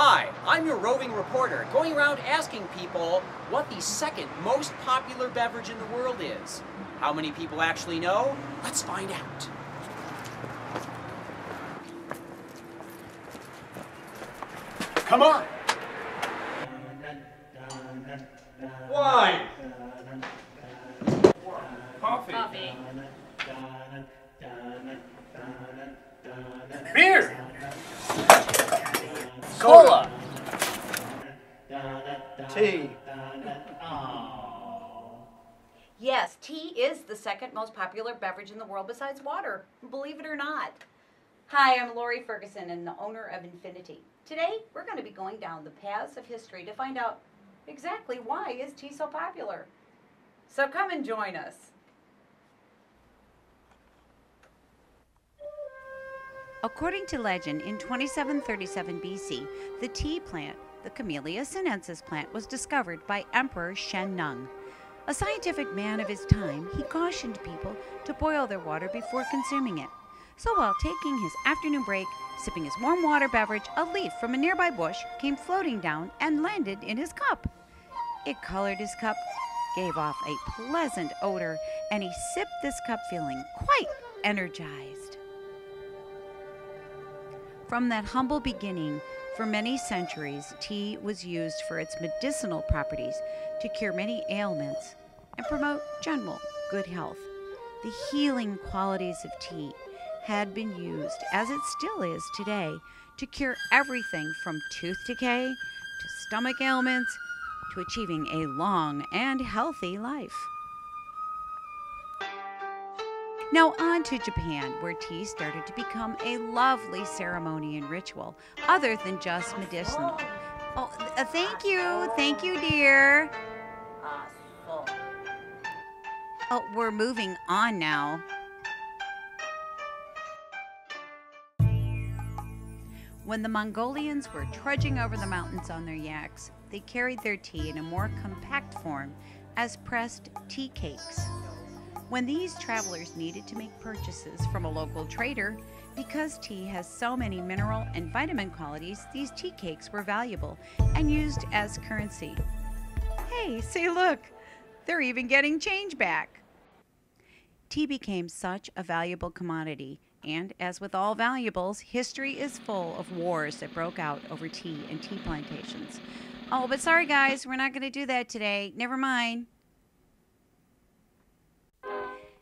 Hi, I'm your roving reporter, going around asking people what the second most popular beverage in the world is. How many people actually know? Let's find out. Come on! Wine. Coffee. Coffee. Cola! Tea. Yes, tea is the second most popular beverage in the world besides water, believe it or not. Hi, I'm Lori Ferguson and the owner of Infini-tea. Today, we're going to be going down the paths of history to find out exactly why is tea so popular. So come and join us. According to legend, in 2737 BC, the tea plant, the Camellia sinensis plant, was discovered by Emperor Shen Nung. A scientific man of his time, he cautioned people to boil their water before consuming it. So while taking his afternoon break, sipping his warm water beverage, a leaf from a nearby bush came floating down and landed in his cup. It colored his cup, gave off a pleasant odor, and he sipped this cup feeling quite energized. From that humble beginning, for many centuries, tea was used for its medicinal properties to cure many ailments and promote general good health. The healing qualities of tea had been used, as it still is today, to cure everything from tooth decay to stomach ailments to achieving a long and healthy life. Now, on to Japan, where tea started to become a lovely ceremony and ritual, other than just medicinal. Oh, uh, thank you. Thank you, dear. Oh, we're moving on now. When the Mongolians were trudging over the mountains on their yaks, they carried their tea in a more compact form as pressed tea cakes. When these travelers needed to make purchases from a local trader, because tea has so many mineral and vitamin qualities, these tea cakes were valuable and used as currency. Hey, see, look, they're even getting change back. Tea became such a valuable commodity, and as with all valuables, history is full of wars that broke out over tea and tea plantations. Oh, but sorry, guys, we're not going to do that today. Never mind.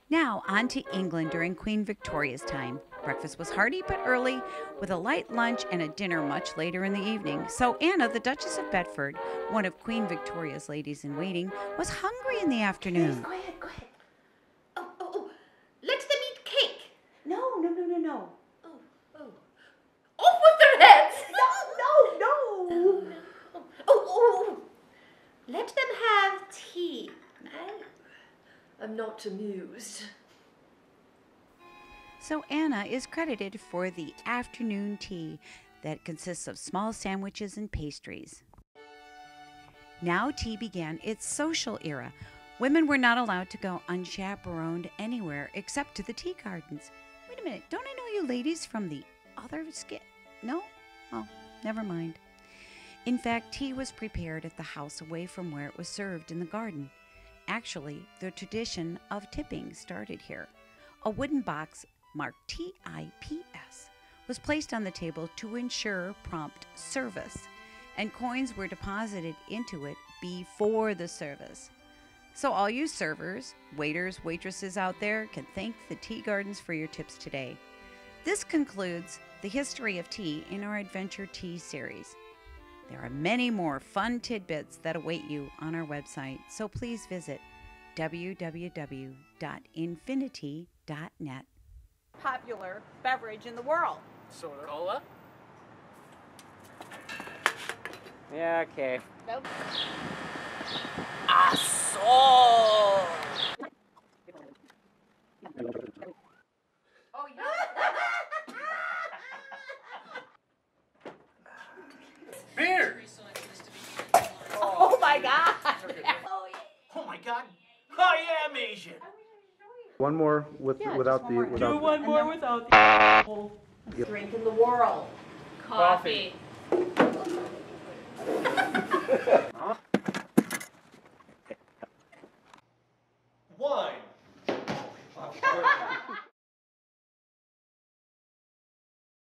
Now, on to England during Queen Victoria's time. Breakfast was hearty but early, with a light lunch and a dinner much later in the evening. So, Anna, the Duchess of Bedford, one of Queen Victoria's ladies in waiting, was hungry in the afternoon. Go ahead, go ahead. Oh, oh, oh. Let them eat cake. No, no, no, no, no. Oh, oh. Off with their heads. No, no, no. Oh, oh, oh. Let them have tea. I, I'm not amused. So Anna is credited for the afternoon tea that consists of small sandwiches and pastries. Now tea began its social era. Women were not allowed to go unchaperoned anywhere except to the tea gardens. Wait a minute, don't I know you ladies from the other skit? No? Oh, never mind. In fact, tea was prepared at the house away from where it was served in the garden. Actually, the tradition of tipping started here. A wooden box marked TIPS was placed on the table to ensure prompt service, and coins were deposited into it before the service. So, all you servers, waiters, waitresses out there can thank the tea gardens for your tips today. This concludes the history of tea in our Adventure Tea series. There are many more fun tidbits that await you on our website, so please visit www.infinity.net. Popular beverage in the world. Soda. Cola? Yeah, okay. Nope. vision. One more with, Yeah, without the, more. without. Do the- one without the. Drink in the world. Coffee.